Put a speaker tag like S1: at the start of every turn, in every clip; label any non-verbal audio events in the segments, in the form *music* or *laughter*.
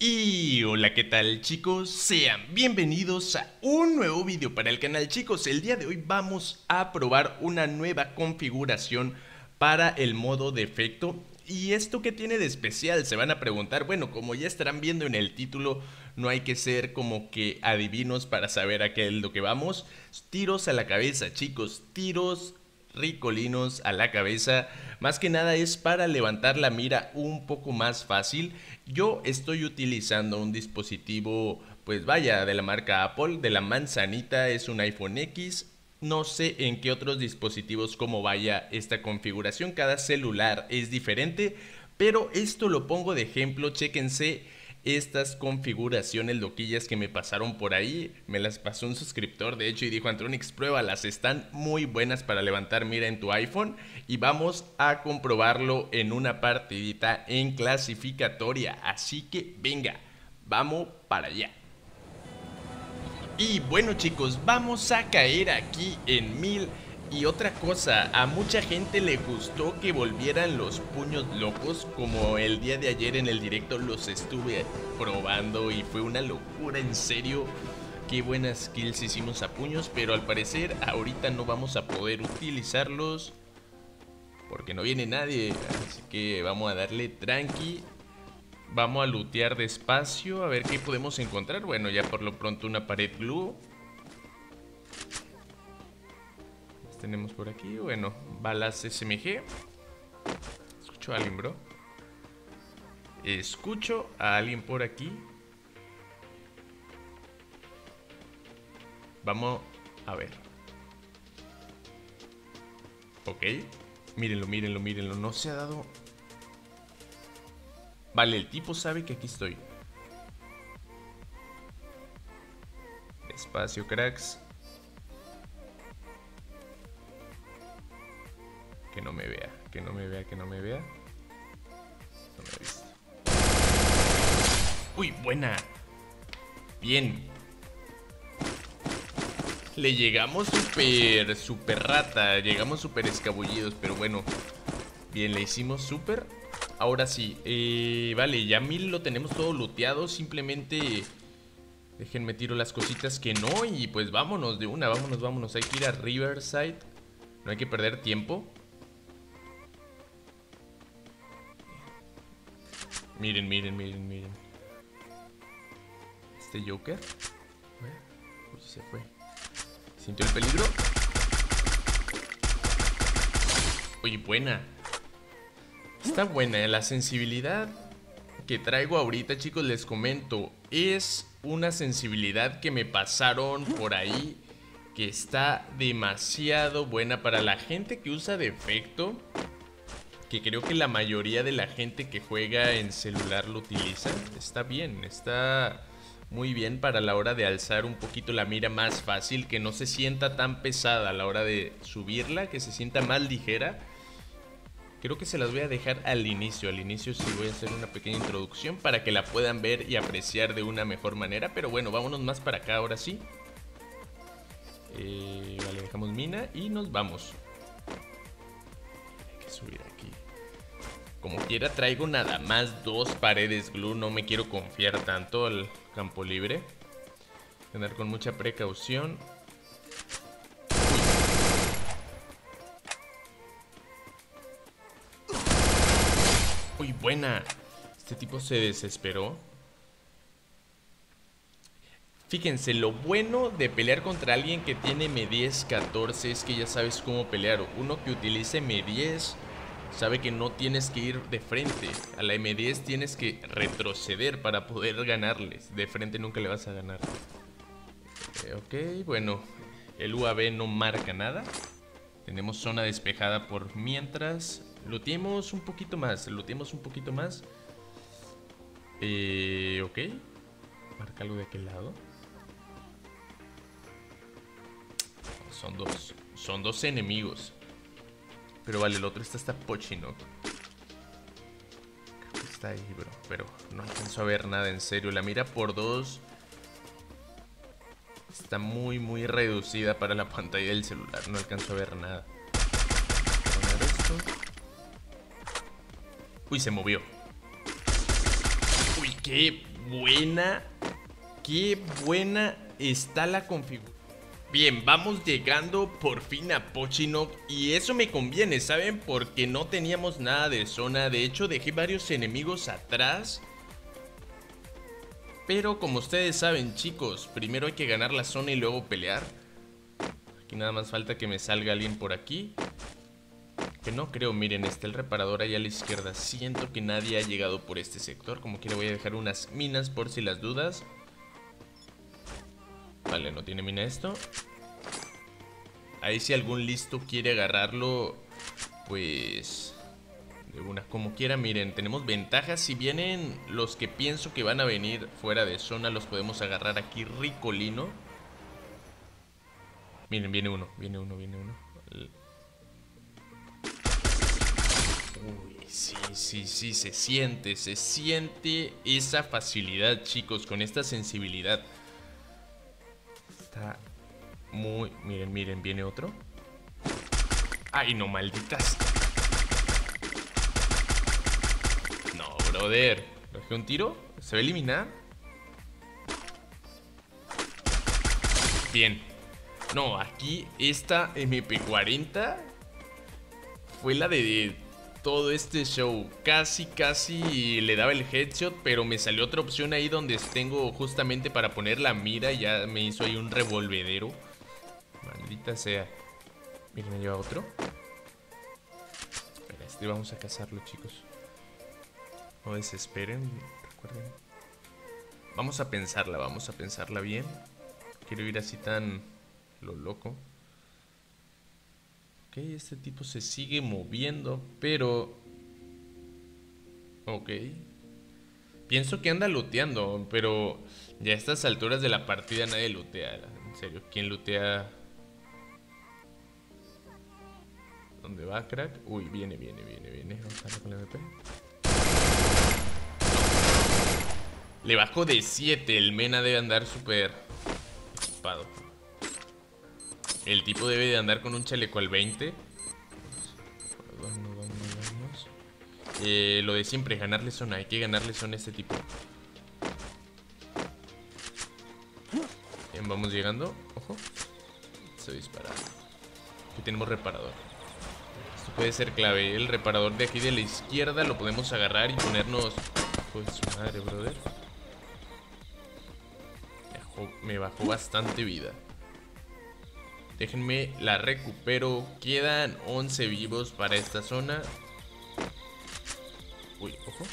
S1: Y hola, ¿qué tal chicos? Sean bienvenidos a un nuevo vídeo para el canal chicos. El día de hoy vamos a probar una nueva configuración para el modo de efecto. ¿Y esto qué tiene de especial? Se van a preguntar. Bueno, como ya estarán viendo en el título, no hay que ser como que adivinos para saber a qué es lo que vamos. Tiros a la cabeza, chicos. Tiros ricolinos a la cabeza. Más que nada es para levantar la mira un poco más fácil. Yo estoy utilizando un dispositivo, pues vaya, de la marca Apple, de la manzanita, es un iPhone X. No sé en qué otros dispositivos cómo vaya esta configuración, cada celular es diferente, pero esto lo pongo de ejemplo, chéquense estas configuraciones loquillas que me pasaron por ahí. Me las pasó un suscriptor, de hecho, y dijo, Antronix, pruébalas, están muy buenas para levantar mira en tu iPhone. Y vamos a comprobarlo en una partidita en clasificatoria. Así que venga, vamos para allá. Y bueno chicos, vamos a caer aquí en mil y otra cosa, a mucha gente le gustó que volvieran los puños locos, como el día de ayer en el directo los estuve probando y fue una locura, en serio. Qué buenas kills hicimos a puños, pero al parecer ahorita no vamos a poder utilizarlos porque no viene nadie. Así que vamos a darle tranqui. Vamos a lootear despacio, a ver qué podemos encontrar. Bueno, ya por lo pronto una pared glue. Tenemos por aquí? Bueno, balas SMG. Escucho a alguien, bro. Escucho a alguien por aquí. Vamos a ver. Ok. Mírenlo, mírenlo, mírenlo. No se ha dado... Vale, el tipo sabe que aquí estoy. Espacio, cracks. Que no me vea, que no me vea. Uy, buena. Bien. Le llegamos súper, súper rata. Llegamos súper escabullidos, pero bueno. Bien, le hicimos súper. Ahora sí, eh, vale, ya mil lo tenemos todo looteado. Simplemente déjenme tiro las cositas que no. Y pues vámonos de una, vámonos, vámonos. Hay que ir a Riverside. No hay que perder tiempo. Miren, miren, miren, miren. Este Joker. Uy, se fue. ¿Sintió el peligro? Uy, buena. Está buena. ¿eh? La sensibilidad que traigo ahorita, chicos, les comento. Es una sensibilidad que me pasaron por ahí. Que está demasiado buena para la gente que usa defecto que creo que la mayoría de la gente que juega en celular lo utiliza. Está bien, está muy bien para la hora de alzar un poquito la mira más fácil, que no se sienta tan pesada a la hora de subirla, que se sienta más ligera. Creo que se las voy a dejar al inicio, al inicio sí voy a hacer una pequeña introducción para que la puedan ver y apreciar de una mejor manera, pero bueno, vámonos más para acá ahora sí. Eh, vale, dejamos mina y nos vamos. Subir aquí. Como quiera traigo nada más dos paredes glue, no me quiero confiar tanto al campo libre. Tener con mucha precaución. Uy, buena. Este tipo se desesperó. Fíjense, lo bueno de pelear contra alguien que tiene M10 14 es que ya sabes cómo pelear. Uno que utilice M10 sabe que no tienes que ir de frente. A la M10 tienes que retroceder para poder ganarles. De frente nunca le vas a ganar. Eh, ok, bueno. El UAV no marca nada. Tenemos zona despejada por mientras. Looteemos un poquito más. Looteemos un poquito más. Eh, ok. Marca algo de aquel lado. Son dos. Son dos enemigos. Pero vale, el otro está hasta pochino. Está ahí, bro. Pero no alcanzo a ver nada, en serio. La mira por dos está muy, muy reducida para la *laughs* pantalla del celular. No alcanzo a ver nada. Uy, se movió. Qué buena, qué buena está la configuración. Bien, vamos llegando por fin a Pochinok y eso me conviene, ¿saben? Porque no teníamos nada de zona, de hecho dejé varios enemigos atrás. Pero como ustedes saben chicos, primero hay que ganar la zona y luego pelear. Aquí nada más falta que me salga alguien por aquí. Que no creo, miren, está el reparador ahí a la izquierda. Siento que nadie ha llegado por este sector, como que le voy a dejar unas minas por si las dudas. Vale, no tiene mina esto. Ahí si algún listo quiere agarrarlo, pues... De una, como quiera, miren, tenemos ventajas. Si vienen los que pienso que van a venir fuera de zona, los podemos agarrar aquí ricolino. Miren, viene uno, viene uno, viene uno. Uy, sí, sí, sí, se siente, se siente esa facilidad, chicos, con esta sensibilidad. Está muy... Miren, miren, viene otro. Ay, no, malditas. No, brother. ¿Lo un tiro? ¿Se va a eliminar? Bien. No, aquí esta MP40 fue la de todo este show. Casi, casi le daba el headshot, pero me salió otra opción ahí donde tengo justamente para poner la mira ya me hizo ahí un revolvedero. Maldita sea. Miren, me lleva otro. Espera, este vamos a cazarlo, chicos. No desesperen, recuerden. Vamos a pensarla, vamos a pensarla bien. Quiero ir así tan lo loco. Ok, este tipo se sigue moviendo, pero... Ok. Pienso que anda looteando, pero ya a estas alturas de la partida nadie lootea. En serio, ¿quién lootea? ¿Dónde va, crack? Uy, viene, viene, viene, viene. Vamos a con la MP. Le bajo de 7. El Mena debe andar súper equipado. El tipo debe de andar con un chaleco al 20. Eh, lo de siempre, ganarle zona. Hay que ganarle zona a este tipo. Bien, vamos llegando. Ojo. Se dispara. Aquí tenemos reparador. Esto puede ser clave. El reparador de aquí de la izquierda lo podemos agarrar y ponernos... Pues su madre, brother. me bajó bastante vida. Déjenme la recupero. Quedan 11 vivos para esta zona. Uy, ojo.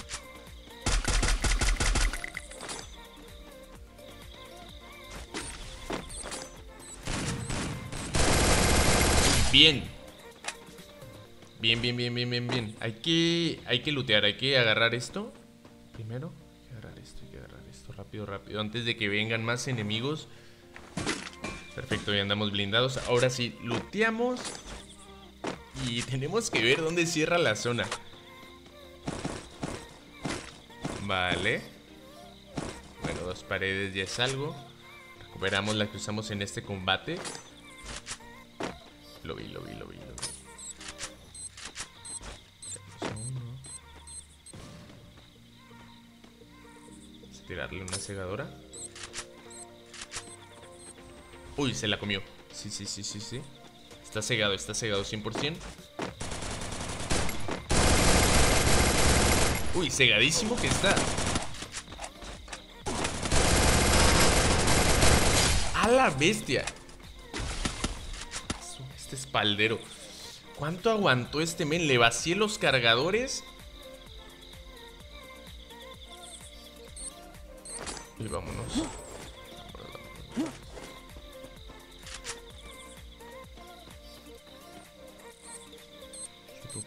S1: Bien. Bien, bien, bien, bien, bien, bien. Hay que, hay que lootear, hay que agarrar esto. Primero, hay que agarrar esto, hay que agarrar esto rápido, rápido. Antes de que vengan más enemigos. Perfecto, ya andamos blindados. Ahora sí, looteamos. Y tenemos que ver dónde cierra la zona. Vale. Bueno, dos paredes ya es algo. Recuperamos la que usamos en este combate. Lo vi, lo vi, lo vi, lo vi. Tirarle una segadora. Uy, se la comió. Sí, sí, sí, sí, sí. Está cegado, está cegado 100%. Uy, cegadísimo que está. A la bestia. Este espaldero. ¿Cuánto aguantó este men? Le vacié los cargadores. Y vámonos.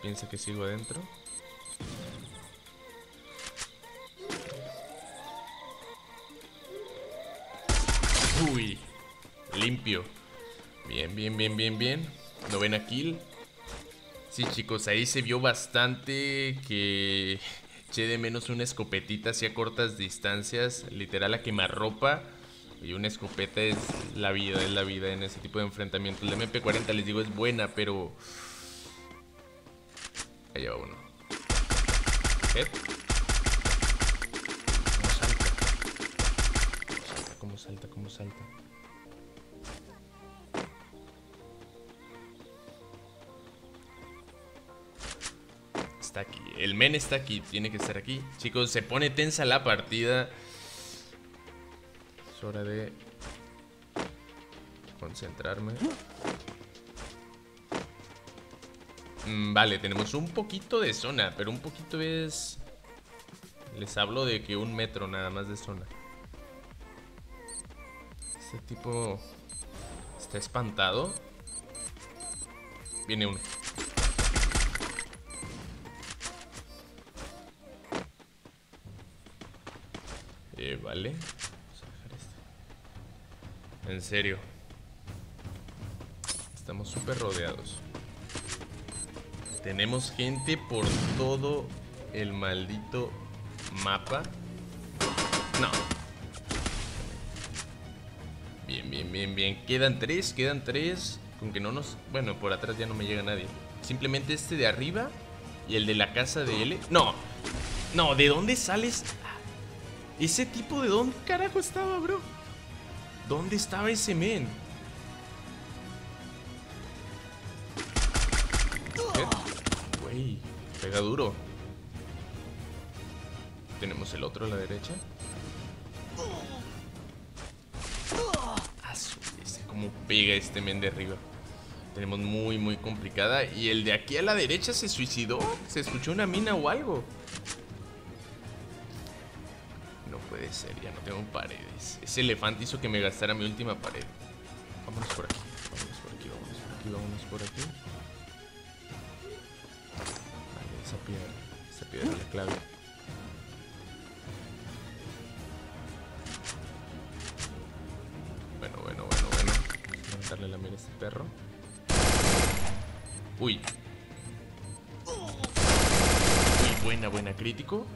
S1: Piensa que sigo adentro. Uy, limpio. Bien, bien, bien, bien, bien. Novena kill. Sí, chicos, ahí se vio bastante que eché de menos una escopetita así a cortas distancias. Literal a quemarropa. Y una escopeta es la vida, es la vida en ese tipo de enfrentamientos. La MP40 les digo es buena, pero Ahí lleva uno. Vamos a ¿Cómo salta? ¿Cómo salta? Está aquí. El men está aquí. Tiene que estar aquí. Chicos, se pone tensa la partida. Es hora de concentrarme. Vale, tenemos un poquito de zona, pero un poquito es... Les hablo de que un metro nada más de zona. Este tipo está espantado. Viene uno. Eh, vale. Vamos a dejar este. En serio. Estamos súper rodeados. Tenemos gente por todo el maldito mapa. No. Bien, bien, bien, bien. Quedan tres, quedan tres. Con que no nos... Bueno, por atrás ya no me llega nadie. Simplemente este de arriba y el de la casa de L. No. No, ¿de dónde sales? Ese tipo de dónde carajo estaba, bro. ¿Dónde estaba ese men? Pega duro. Tenemos el otro a la derecha. Ah, cómo pega este men de arriba. Tenemos muy, muy complicada. Y el de aquí a la derecha se suicidó. Se escuchó una mina o algo. No puede ser, ya no tengo paredes. Ese elefante hizo que me gastara mi última pared. Vámonos por aquí, vámonos por aquí, vámonos por aquí, vámonos por aquí. Esa piedra. Esa piedra es la clave. Bueno, bueno, bueno, bueno. Vamos a darle la mira a este perro. Uy. Uy, buena, buena. Crítico.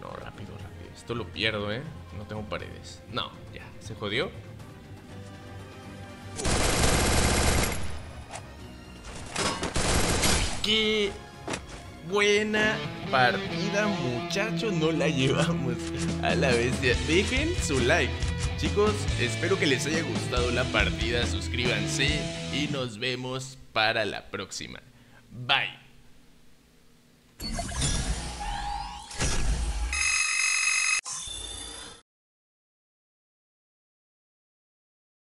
S1: No, rápido, rápido. Esto lo pierdo, ¿eh? No tengo paredes. No, ya. ¿Se jodió? ¿Qué? Buena partida, muchachos. No la llevamos a la bestia. Dejen su like. Chicos, espero que les haya gustado la partida. Suscríbanse y nos vemos para la próxima. Bye.